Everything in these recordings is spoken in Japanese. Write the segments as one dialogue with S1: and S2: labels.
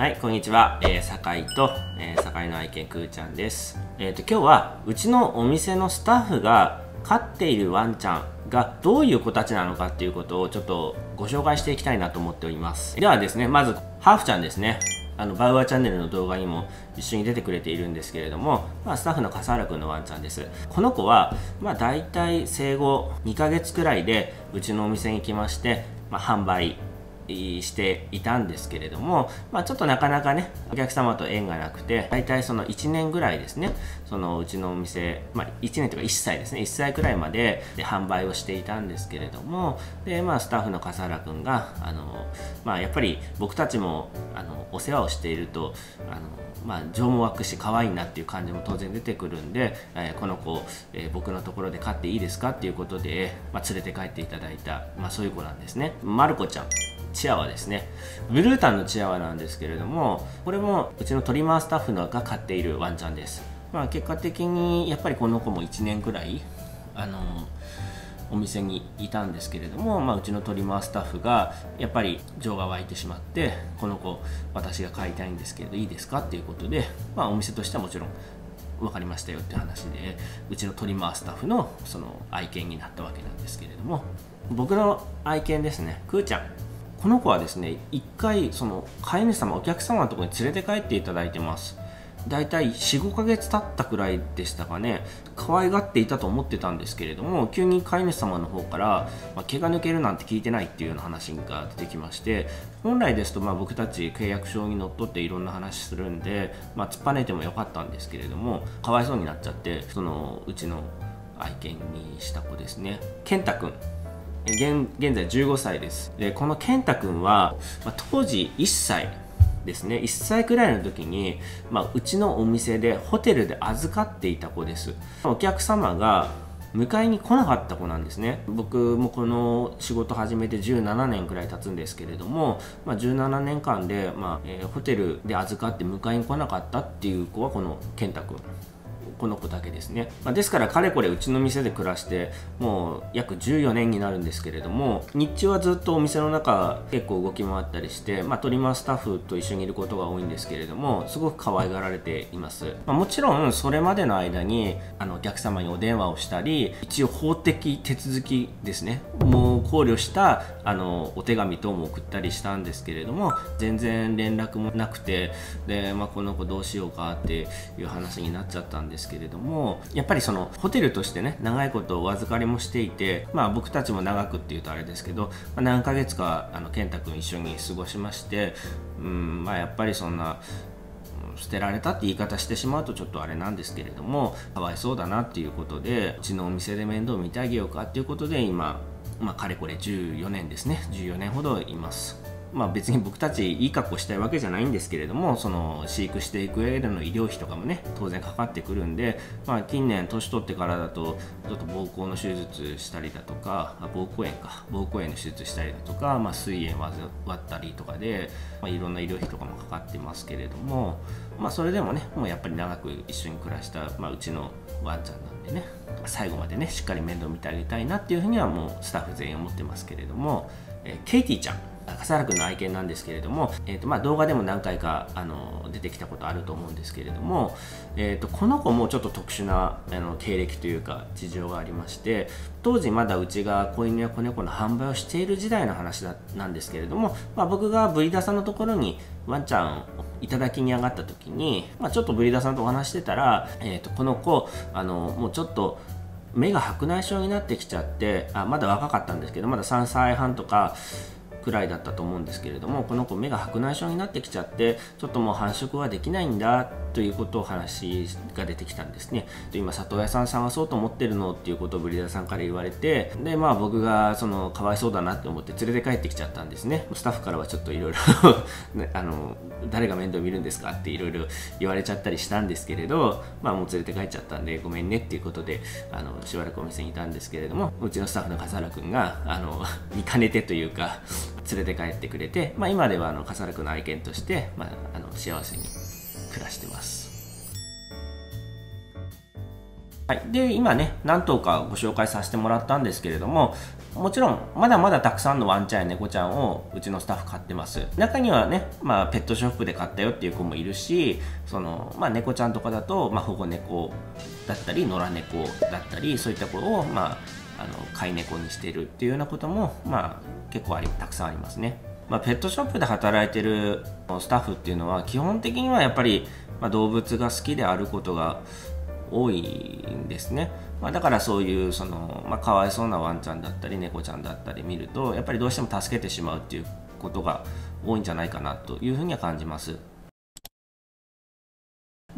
S1: はい、こんにちは。えー、酒井と、えー、酒井の愛犬くーちゃんです。えっ、ー、と、今日は、うちのお店のスタッフが飼っているワンちゃんがどういう子たちなのかっていうことをちょっとご紹介していきたいなと思っております。ではですね、まず、ハーフちゃんですね。あのバウアーチャンネルの動画にも一緒に出てくれているんですけれども、まあ、スタッフの笠原くんのワンちゃんですこの子は、まあ、大体生後2ヶ月くらいでうちのお店に来まして、まあ、販売していたんですけれども、まあ、ちょっとなかなかねお客様と縁がなくて大体その1年ぐらいですねそのうちのお店、まあ、1年というか1歳ですね1歳くらいまでで販売をしていたんですけれどもで、まあ、スタッフの笠原君があの、まあ、やっぱり僕たちもあのお世話をしているとあのまあ、情も湧くし可愛いなっていう感じも当然出てくるんで、えー、この子、えー、僕のところで飼っていいですかっていうことで、まあ、連れて帰っていただいた、まあ、そういう子なんですね。まる子ちゃんチアワですねブルータンのチアワなんですけれどもこれもうちのトリマースタッフのが飼っているワンちゃんです。まあ結果的にやっぱりこの子も1年くらいあのお店にいたんですけれども、まあ、うちのトリマースタッフがやっぱり情が湧いてしまってこの子私が飼いたいんですけれどいいですか？っていうことで、まあ、お店としてはもちろん分かりましたよって話でうちのトリマースタッフのその愛犬になったわけなんですけれども僕の愛犬ですねくーちゃん。この子はですね一回その飼い主様お客様のところに連れて帰っていただいてます。だいたい45ヶ月経ったくらいでしたかね。可愛がっていたと思ってたんですけれども急に飼い主様の方から、まあ、毛が抜けるなんて聞いてないっていうような話が出てきまして本来ですとまあ僕たち契約書にのっとっていろんな話するんで、まあ、突っぱねてもよかったんですけれどもかわいそうになっちゃってそのうちの愛犬にした子ですね。健太くん現現在15歳です。でこの健太君は、まあ、当時1歳ですね。1歳くらいの時に、まあ、うちのお店でホテルで預かっていた子です。お客様が迎えに来なかった子なんですね。僕もこの仕事始めて17年くらい経つんですけれども、まあ、17年間で、まあえー、ホテルで預かって迎えに来なかったっていう子はこの健太君。この子だけですね、まあ、ですからかれこれうちの店で暮らしてもう約14年になるんですけれども日中はずっとお店の中結構動き回ったりして、まあ、トリマースタッフと一緒にいることが多いんですけれどもすごく可愛がられています、まあ、もちろんそれまでの間にあのお客様にお電話をしたり一応法的手続きですね。もう考慮したあのお手紙等も送ったりしたんですけれども全然連絡もなくてで、まあ、この子どうしようかっていう話になっちゃったんですけれどもやっぱりそのホテルとしてね長いことお預かりもしていてまあ僕たちも長くっていうとあれですけど、まあ、何ヶ月かあの健太君一緒に過ごしましてうんまあやっぱりそんな捨てられたって言い方してしまうとちょっとあれなんですけれどもかわいそうだなっていうことでうちのお店で面倒見てあげようかっていうことで今まあ、かれこれ14年ですね。14年ほどいます。まあ、別に僕たちいい格好したいわけじゃないんですけれどもその飼育していく上での医療費とかもね当然かかってくるんで、まあ、近年年取ってからだとちょっと膀胱の手術したりだとか膀胱炎か。膀胱炎の手術したりだとか、まあ、膵炎割ったりとかで、まあ、いろんな医療費とかもかかってますけれども、まあ、それでもねもうやっぱり長く一緒に暮らした、まあ、うちのワンちゃんなんでね最後までねしっかり面倒見てあげたいなっていうふうにはもうスタッフ全員思ってますけれども、えー、ケイティちゃん。笠原君の愛犬なんですけれども、えーとまあ、動画でも何回かあの出てきたことあると思うんですけれども、えーと、この子もちょっと特殊なあの経歴というか事情がありまして当時まだうちが子犬や子猫の販売をしている時代の話だなんですけれども、まあ、僕がブリーダーさんのところにワンちゃんをいただきに上がった時に、まあ、ちょっとブリーダーさんとお話してたら、えーとこの子あのもうちょっと目が白内障になってきちゃってあまだ若かったんですけどまだ3歳半とかくらいだったと思うんですけれどもこの子目が白内障になってきちゃってちょっともう繁殖はできないんだということを話が出てきたんですね。で今里親さん探そうと思ってるのっていうことをブリーダーさんから言われてでまあ僕がそのかわいそうだなって思って連れて帰ってきちゃったんですね。スタッフからはちょっといろいろあの誰が面倒見るんですかっていろいろ言われちゃったりしたんですけれどまあもう連れて帰っちゃったんでごめんねっていうことであのしばらくお店にいたんですけれどもうちのスタッフの笠原君があの見かねてというか連れて帰ってくれて、まあ、今ではあの笠原君の愛犬として、まあ、あの幸せに暮らしてます。はい、で今ね何頭かご紹介させてもらったんですけれどももちろんまだまだたくさんのワンちゃんや猫ちゃんをうちのスタッフ飼ってます中にはね、まあ、ペットショップで買ったよっていう子もいるしその、まあ、猫ちゃんとかだと、まあ、保護猫だったり野良猫だったりそういった子を、まあ、あの飼い猫にしてるっていうようなことも、まあ、結構ありたくさんありますね。まあ、ペットショップで働いてるスタッフっていうのは基本的にはやっぱり、まあ、動物が好きであることが多いんですね、まあ、だからそういうその、まあ、かわいそうなワンちゃんだったり猫ちゃんだったり見るとやっぱりどうしても助けてしまうっていうことが多いんじゃないかなというふうには感じます。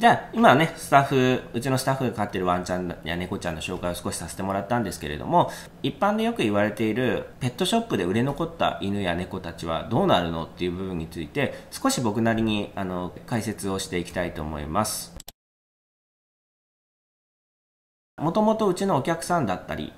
S1: じゃあ、今はね、スタッフ、うちのスタッフが飼ってるワンちゃんや猫ちゃんの紹介を少しさせてもらったんですけれども、一般でよく言われているペットショップで売れ残った犬や猫たちはどうなるのっていう部分について、少し僕なりにあの解説をしていきたいと思います。もともとうちのお客さんだったり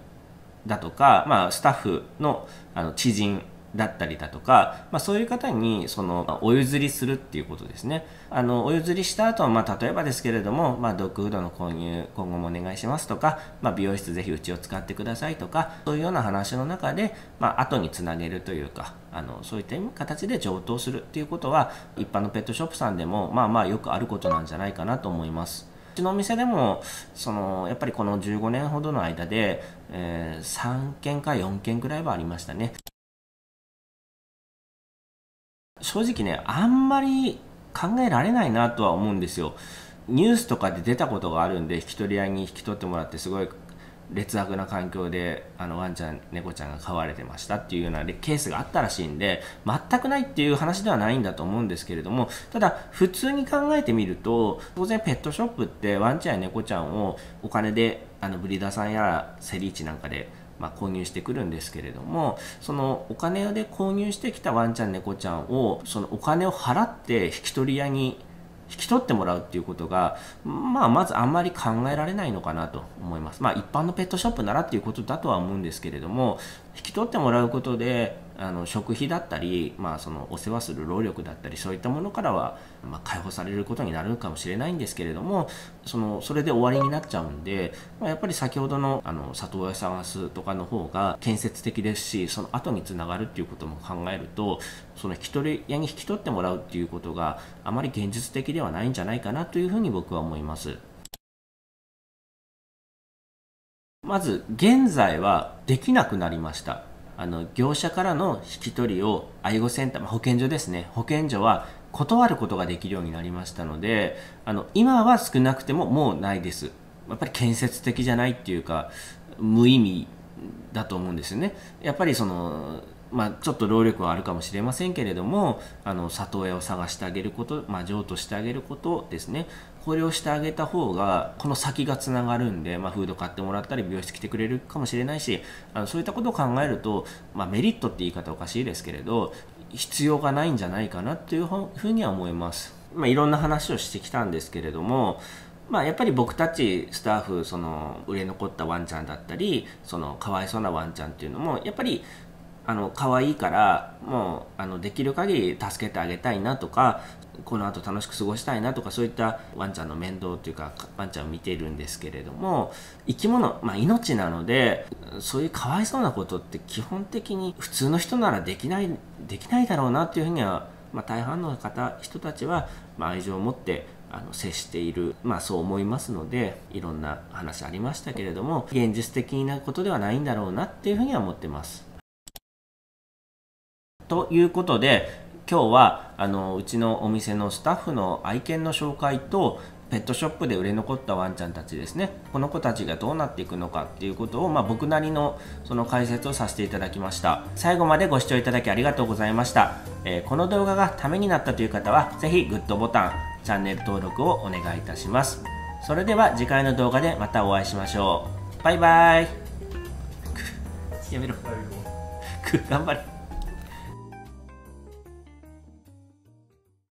S1: だとか、まあ、スタッフのあの知人だったりだとか、まあ、そういう方にそのお譲りするっていうことですねあのお譲りした後はまあ例えばですけれども、まあ、ドッグフードの購入今後もお願いしますとか、まあ、美容室ぜひうちを使ってくださいとかそういうような話の中で、まあ後につなげるというかあのそういった形で上等するっていうことは一般のペットショップさんでもまあまあよくあることなんじゃないかなと思います。うちのお店でもそのやっぱりこの15年ほどの間で、えー、3件か4件ぐらいはありましたね。正直ね、あんまり考えられないなとは思うんですよ。ニュースとかで出たことがあるんで、引き取り合いに引き取ってもらって、すごい劣悪な環境であのワンちゃん、猫ちゃんが飼われてましたっていうようなケースがあったらしいんで、全くないっていう話ではないんだと思うんですけれども、ただ、普通に考えてみると、当然ペットショップってワンちゃんや猫ちゃんをお金であのブリーダーさんやセリーチなんかでまあ、購入してくるんですけれどもそのお金で購入してきたワンちゃん猫ちゃんをそのお金を払って引き取り屋に引き取ってもらうっていうことが、まあ、まずあんまり考えられないのかなと思います。まあ、一般のペットショップならっていうことだとは思うんですけれども、引き取ってもらうことで、あの食費だったり、まあ、そのお世話する労力だったりそういったものからは、まあ、解放されることになるかもしれないんですけれどもそのそれで終わりになっちゃうんで、まあ、やっぱり先ほどのあの里親探すとかの方が建設的ですしその後につながるっていうことも考えるとその引き取り屋に引き取ってもらうっていうことがあまり現実的ではないんじゃないかなというふうに僕は思います。まず現在はできなくなりました。あの業者からの引き取りを愛護センター、まあ、保健所ですね。保健所は断ることができるようになりましたのであの今は少なくてももうないです。やっぱり建設的じゃないっていうか無意味だと思うんですよね。やっぱりそのまあ、ちょっと労力はあるかもしれませんけれどもあの里親を探してあげること、まあ、譲渡してあげることですね。これをしてあげた方がこの先がつながるんで、まあ、フード買ってもらったり美容室来てくれるかもしれないしあのそういったことを考えると、まあ、メリットって言い方おかしいですけれど必要がないんじゃないかなっていうふうには思います、まあ、いろんな話をしてきたんですけれどもまあ、やっぱり僕たちスタッフその売れ残ったワンちゃんだったりそのかわいそうなワンちゃんっていうのもやっぱりあの可愛いからもうあのできる限り助けてあげたいなとかこの後楽しく過ごしたいなとかそういったワンちゃんの面倒というかワンちゃんを見ているんですけれども生き物、まあ、命なのでそういうかわいそうなことって基本的に普通の人ならできないできないだろうなっていうふうには、まあ、大半の方人たちは、まあ、愛情を持ってあの接している、まあ、そう思いますのでいろんな話ありましたけれども現実的なことではないんだろうなっていうふうには思ってます。ということで今日はあのうちのお店のスタッフの愛犬の紹介とペットショップで売れ残ったワンちゃんたちですね。この子たちがどうなっていくのかっていうことを、まあ、僕なりのその解説をさせていただきました。最後までご視聴いただきありがとうございました、えー、この動画がためになったという方は是非グッドボタンチャンネル登録をお願いいたします。それでは次回の動画でまたお会いしましょう。バイバイ。やめろ。頑張れ。